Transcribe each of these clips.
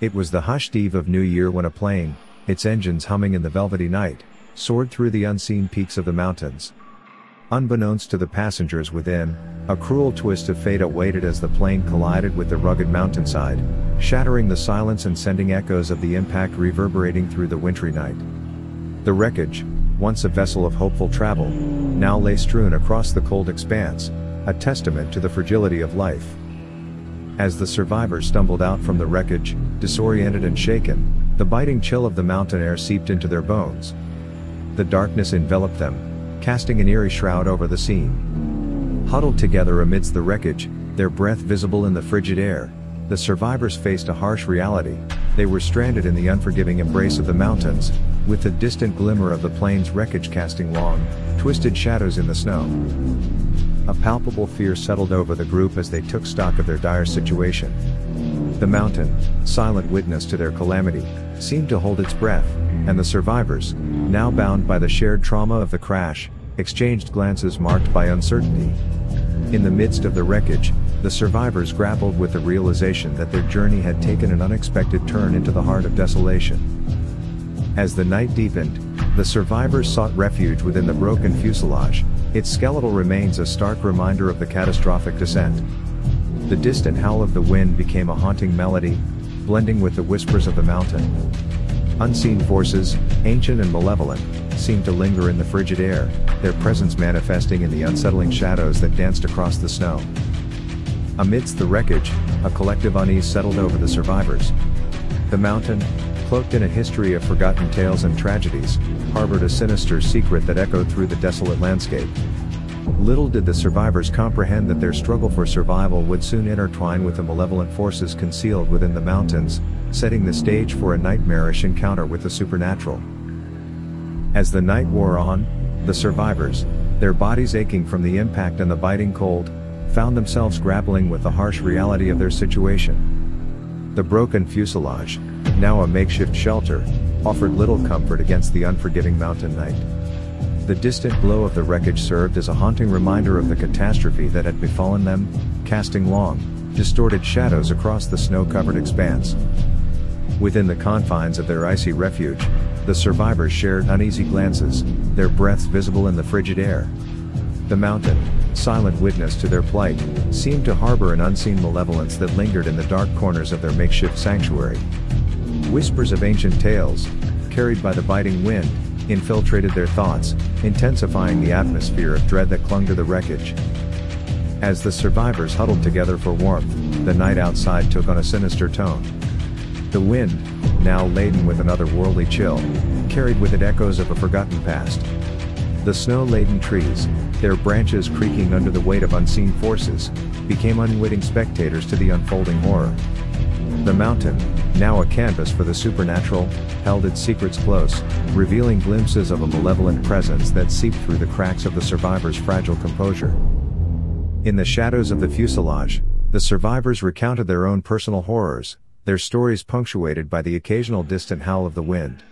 It was the hushed eve of New Year when a plane, its engines humming in the velvety night, soared through the unseen peaks of the mountains. Unbeknownst to the passengers within, a cruel twist of fate awaited as the plane collided with the rugged mountainside, shattering the silence and sending echoes of the impact reverberating through the wintry night. The wreckage, once a vessel of hopeful travel, now lay strewn across the cold expanse, a testament to the fragility of life. As the survivors stumbled out from the wreckage, disoriented and shaken, the biting chill of the mountain air seeped into their bones. The darkness enveloped them, casting an eerie shroud over the scene. Huddled together amidst the wreckage, their breath visible in the frigid air, the survivors faced a harsh reality, they were stranded in the unforgiving embrace of the mountains, with the distant glimmer of the plane's wreckage casting long, twisted shadows in the snow. A palpable fear settled over the group as they took stock of their dire situation. The mountain, silent witness to their calamity, seemed to hold its breath, and the survivors, now bound by the shared trauma of the crash, exchanged glances marked by uncertainty. In the midst of the wreckage, the survivors grappled with the realization that their journey had taken an unexpected turn into the heart of desolation. As the night deepened, the survivors sought refuge within the broken fuselage, its skeletal remains a stark reminder of the catastrophic descent. The distant howl of the wind became a haunting melody, blending with the whispers of the mountain. Unseen forces, ancient and malevolent, seemed to linger in the frigid air, their presence manifesting in the unsettling shadows that danced across the snow. Amidst the wreckage, a collective unease settled over the survivors. The mountain, cloaked in a history of forgotten tales and tragedies, harbored a sinister secret that echoed through the desolate landscape. Little did the survivors comprehend that their struggle for survival would soon intertwine with the malevolent forces concealed within the mountains, setting the stage for a nightmarish encounter with the supernatural. As the night wore on, the survivors, their bodies aching from the impact and the biting cold, found themselves grappling with the harsh reality of their situation. The broken fuselage, now a makeshift shelter, offered little comfort against the unforgiving mountain night. The distant glow of the wreckage served as a haunting reminder of the catastrophe that had befallen them, casting long, distorted shadows across the snow-covered expanse. Within the confines of their icy refuge, the survivors shared uneasy glances, their breaths visible in the frigid air. The mountain, silent witness to their plight, seemed to harbor an unseen malevolence that lingered in the dark corners of their makeshift sanctuary. Whispers of ancient tales, carried by the biting wind, infiltrated their thoughts, intensifying the atmosphere of dread that clung to the wreckage. As the survivors huddled together for warmth, the night outside took on a sinister tone. The wind, now laden with an otherworldly chill, carried with it echoes of a forgotten past. The snow-laden trees, their branches creaking under the weight of unseen forces, became unwitting spectators to the unfolding horror. The mountain, now a canvas for the supernatural, held its secrets close, revealing glimpses of a malevolent presence that seeped through the cracks of the survivors' fragile composure. In the shadows of the fuselage, the survivors recounted their own personal horrors, their stories punctuated by the occasional distant howl of the wind.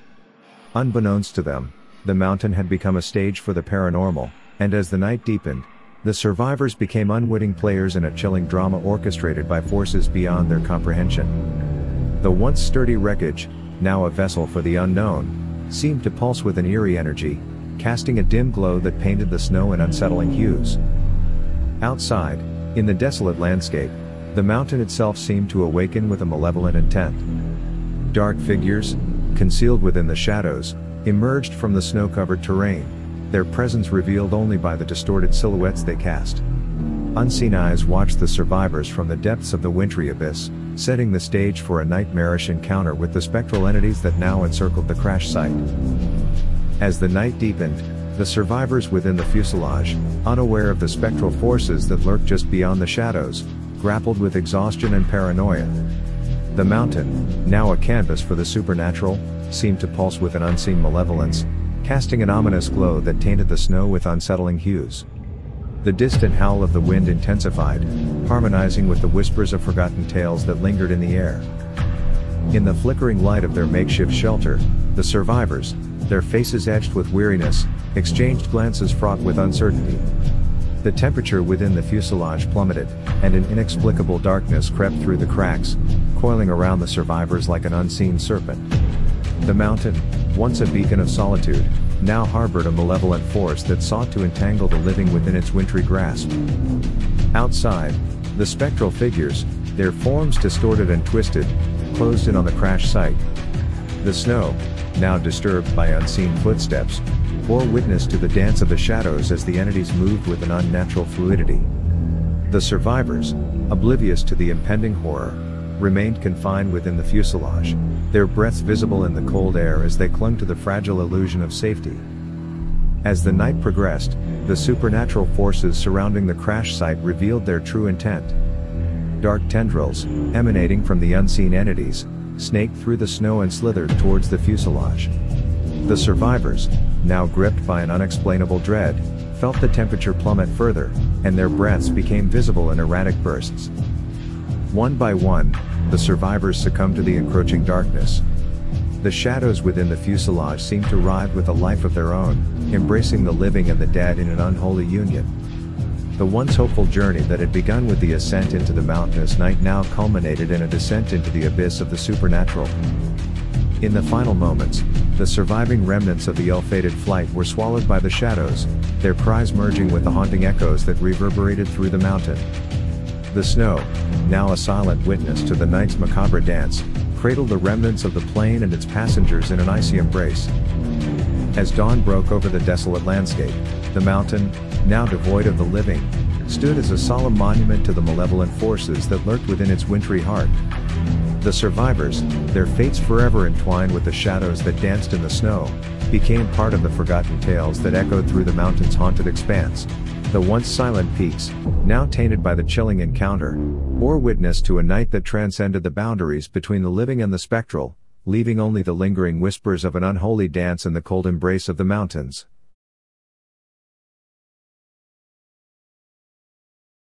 Unbeknownst to them, the mountain had become a stage for the paranormal, and as the night deepened, the survivors became unwitting players in a chilling drama orchestrated by forces beyond their comprehension. The once sturdy wreckage, now a vessel for the unknown, seemed to pulse with an eerie energy, casting a dim glow that painted the snow in unsettling hues. Outside, in the desolate landscape, the mountain itself seemed to awaken with a malevolent intent. Dark figures, concealed within the shadows, emerged from the snow-covered terrain, their presence revealed only by the distorted silhouettes they cast. Unseen eyes watched the survivors from the depths of the wintry abyss, setting the stage for a nightmarish encounter with the spectral entities that now encircled the crash site. As the night deepened, the survivors within the fuselage, unaware of the spectral forces that lurked just beyond the shadows, grappled with exhaustion and paranoia. The mountain, now a canvas for the supernatural, seemed to pulse with an unseen malevolence, casting an ominous glow that tainted the snow with unsettling hues. The distant howl of the wind intensified, harmonizing with the whispers of forgotten tales that lingered in the air. In the flickering light of their makeshift shelter, the survivors, their faces etched with weariness, exchanged glances fraught with uncertainty. The temperature within the fuselage plummeted, and an inexplicable darkness crept through the cracks, coiling around the survivors like an unseen serpent. The mountain, once a beacon of solitude, now harbored a malevolent force that sought to entangle the living within its wintry grasp. Outside, the spectral figures, their forms distorted and twisted, closed in on the crash site. The snow, now disturbed by unseen footsteps, bore witness to the dance of the shadows as the entities moved with an unnatural fluidity. The survivors, oblivious to the impending horror, remained confined within the fuselage, their breaths visible in the cold air as they clung to the fragile illusion of safety. As the night progressed, the supernatural forces surrounding the crash site revealed their true intent. Dark tendrils, emanating from the unseen entities, snaked through the snow and slithered towards the fuselage. The survivors, now gripped by an unexplainable dread, felt the temperature plummet further, and their breaths became visible in erratic bursts. One by one, the survivors succumbed to the encroaching darkness. The shadows within the fuselage seemed to writhe with a life of their own, embracing the living and the dead in an unholy union. The once hopeful journey that had begun with the ascent into the mountainous night now culminated in a descent into the abyss of the supernatural. In the final moments, the surviving remnants of the ill-fated flight were swallowed by the shadows, their cries merging with the haunting echoes that reverberated through the mountain. The snow, now a silent witness to the night's macabre dance, cradled the remnants of the plane and its passengers in an icy embrace. As dawn broke over the desolate landscape, the mountain, now devoid of the living, stood as a solemn monument to the malevolent forces that lurked within its wintry heart. The survivors, their fates forever entwined with the shadows that danced in the snow, became part of the forgotten tales that echoed through the mountain's haunted expanse. The once silent peaks, now tainted by the chilling encounter, bore witness to a night that transcended the boundaries between the living and the spectral, leaving only the lingering whispers of an unholy dance in the cold embrace of the mountains.